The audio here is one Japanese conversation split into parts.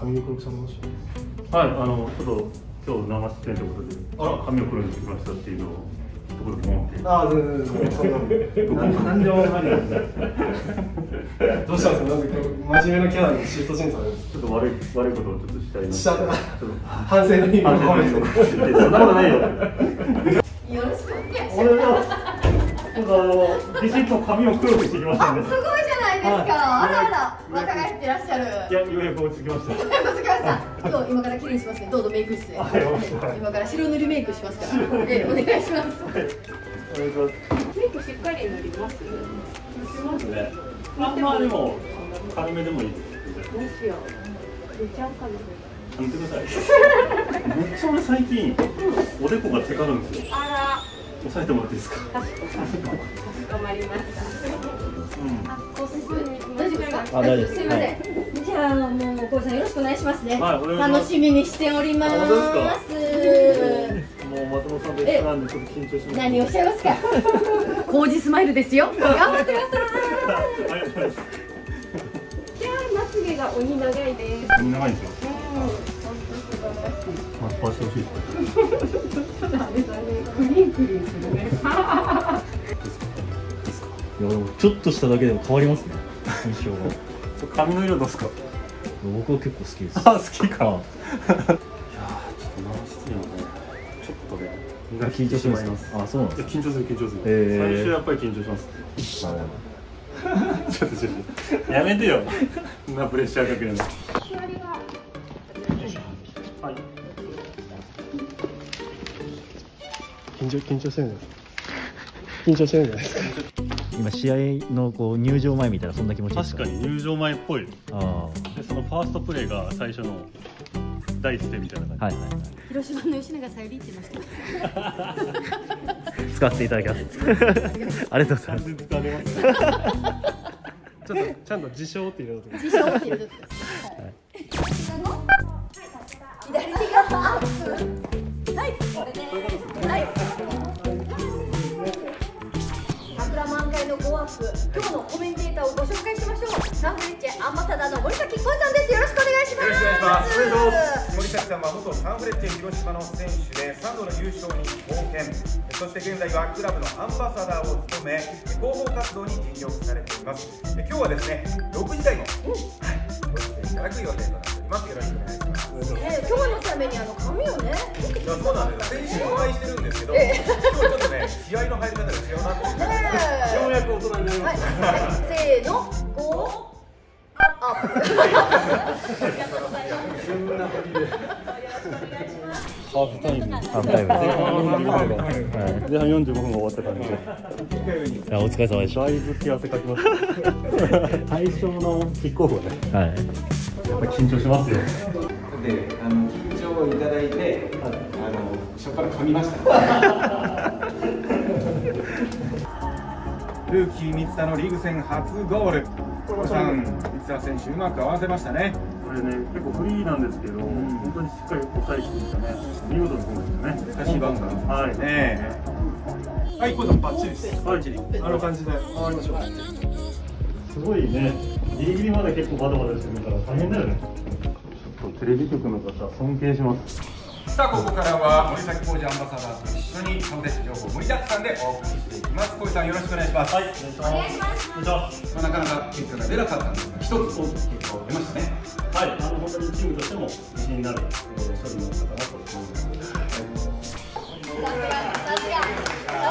髪を黒くされましたはい、あのちょっと今日生出演ということで、あ髪を黒にしてきましたっていうのをところで思って。ああ全然全然そんな。なんなんでもないですね。どうしたんですか？なんで今日真面目なキャラにシフトチェンジされるんですちょっと悪い悪いことをちょっとしたいな。した。反省の意味を込めて。そんなことないよ。よろしくお願いします。俺はちょっとあのビシッと髪を黒くしてきましたんで。あすごいですか、はいあらあら若返ってらっしゃるいや、ようやく落ち着きました。松川さん、今日今から綺麗にしますね。どうぞメイク室へ。はい今から白塗りメイクしますから。ええ、お願いします。お願いします。メイクしっかり塗ります。しますね。あまあでも軽めでもいいです。どうしよう。めちゃかも。やめてください。めっちゃ俺最近おでこがテカるんですよ。あ押さえてもらっていいですか？ら、かしこまりました。うん。あ、コース大丈夫ですか。あ大丈夫ですすみません。じゃあ、もう、こうさん、よろしくお願いしますね。はいお願いします楽しみにしております。あ本当ですもう松本さんと一緒なんでちょっと緊張します。何をおっしゃいますか？コージスマイルですよ。頑張ってください。ありがとうございます。じゃあ、まつげが鬼長いです。みんな長いんですよ。うん、本当素晴らしい。マッパーしてほしいです。あれだね、クリンクリンするね。いやでもちょっとしただけでも変わりますね印象が 髪の色どうですか？僕は結構好きですあ、好きか。あいやーちょっと生出演はね、ちょっとね、緊張しますあそうなんいですや緊張する緊張する。へー最初やっぱり緊張します。かちょっとちょっとやめてよ。そんなプレッシャーかけるの。はい。緊張緊張してるんです緊張してるんじゃないですか今試合のこう入場前みたいなそんな気持ちです確かに入場前っぽい。あでそのファーストプレーが最初の第一声みたいな感じ。あはいはいはい広島の吉永さゆりって言いました。使っていただきますありがとうございます全然使われます。ちょっとちゃんと自称って入れたと自称っていうこサンフレッチェアンバサダーの森崎浩さんです。よろしくお願いします。よろしくお願いします。森崎さんは元サンフレッチェ広島の選手で3度の優勝に貢献。そして現在はクラブのアンバサダーを務め、広報活動に尽力されています。今日はですね、6時台の、はい、ご出演いただく予定となっております。よろしくお願いします。えー、今日のためにあの髪をね。いやそうなんです。先週お会いしてるんですけど、ええ今日ちょっとね、試合の入り方が違うなっていう。えようやく大人になりまはい、した。はい、せーの、ゴー。アップ。ハーフタイム。ハーフタイム前半45分がはい前半45分終わった感じで。いやお疲れ様でしただいぶ手汗かきました。最初のキックオフはね、はいやっぱ緊張しますよ。で、あの緊張をいただいて、あの初から噛みました。ルーキー三田のリーグ戦初ゴール。小さん、三田選手うまく合わせましたね。これね、結構フリーなんですけど、本当にしっかり抑えてきましたね。見事なゴールですね。難しいバウンドなんですね。はい。ねはいこれバッチリですはい。あの感じで終わりましょうすごいね、ギリギリまで結構バタバタしてるから大変だよね。ちょっとテレビ局の方、尊敬します。さあここからは森崎浩二アンバサダーと一緒にサンフレッチェ情報盛りだくさんでお送りしていきます。小井さんよろしくお願いします。はい、お願いします。お願いしまあ、なかなか結果が出なかったんですが、一つ大きい結果を出ましたね。はい、あの本当にチームとしても自信になる、えー、勝利になったかなと思います。さすが、さすが、さ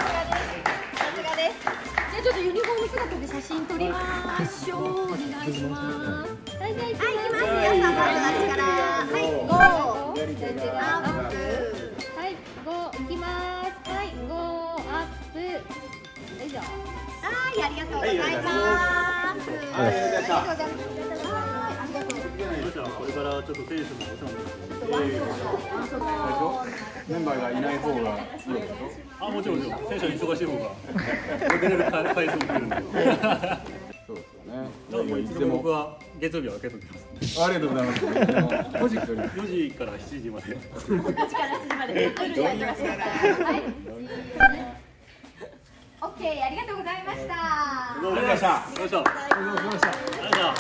すがです。さすがです。じゃあちょっとユニフォーム姿で写真撮りましょう。お願いします。はい、行きます。はい、行きます。皆さんまずあっちから。はい、ゴー。はい、ありがとうございます。はいありがとうございましたありがとうございます。はい、ありがとうございます。じゃあこれからちょっと選手のお世話になってメンバーがいない方がいいですよ。あ、もちろんもちろん、選手は忙しい方が出れる回数も増えるんで。そうですよね。なのでいつでも僕は月曜日は開けときます。ありがとうございます。ポジティブに。4時から7時まで。はい。オッケー、ありがとうございました。ありがとうございました。よいしょ。ありがとうございました。ありが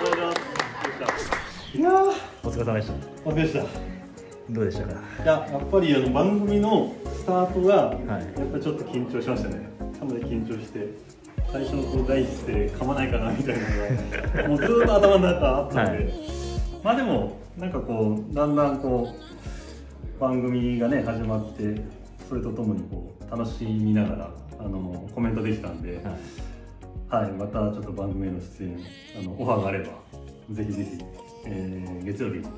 とうございました。いやーお疲れ様でしたお疲れでしたいどうでしたかややっぱりあの番組のスタートがはいやっぱちょっと緊張しましたねかなり緊張して最初のこう第一声噛まないかなみたいなのが もうずーっと頭の中あったんで、はいまあでもなんかこうだんだんこう番組がね始まってそれとともにこう楽しみながらあのコメントできたんで、はい。はい、またちょっと番組への出演あのオファーがあればぜひぜひ、えー月曜日に、はい、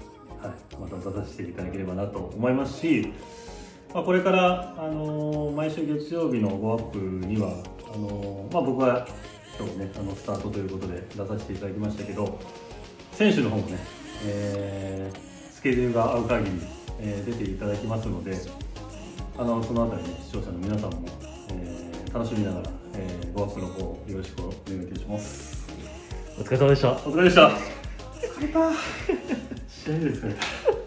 また出させていただければなと思いますし、まあ、これから、あのー毎週月曜日の「ゴアップにはあのーまあ、僕は今日ねあのスタートということで出させていただきましたけど選手の方もね、えースケジュールが合う限り、えー出ていただきますのであのそのあたり、ね、視聴者の皆さんも、えー楽しみながら、えー、ゴアップの方よろしくお願いいたします。お疲れ様でしたお疲れでした。疲れた。試合ですね。